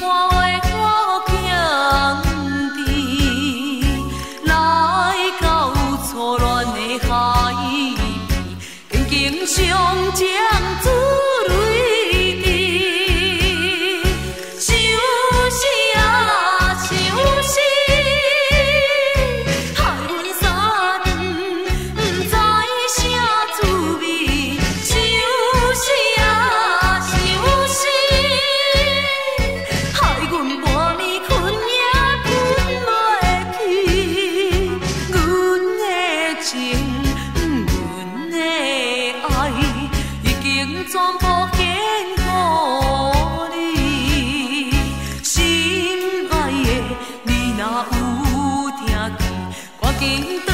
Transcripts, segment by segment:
看话看兄弟，来到初恋的海边，相。全部献给你心爱的你若有听见赶紧转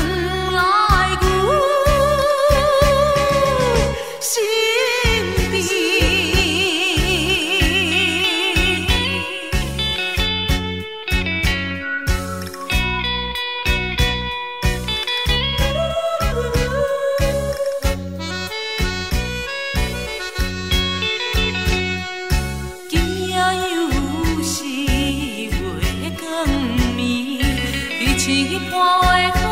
情愿化。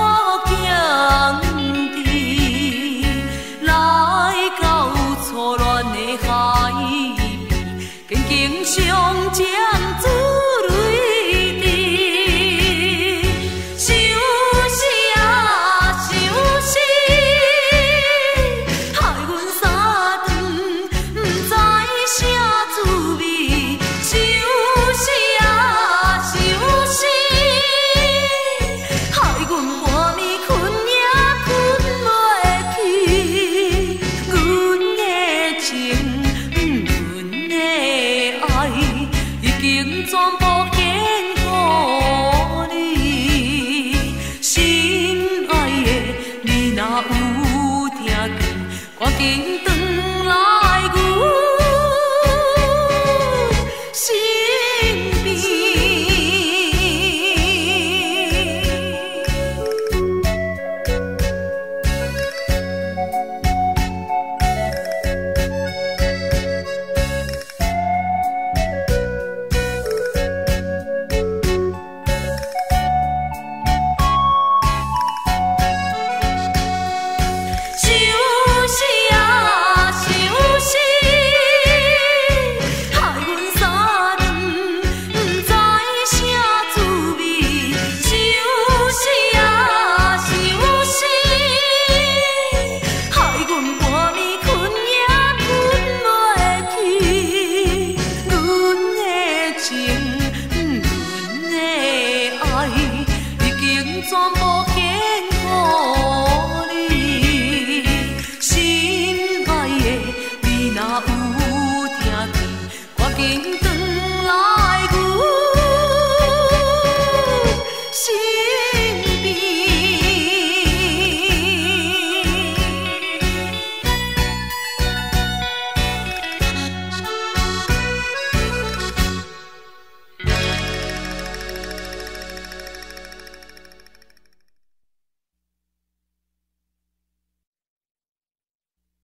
con tiếng từng 全部献给你。心爱的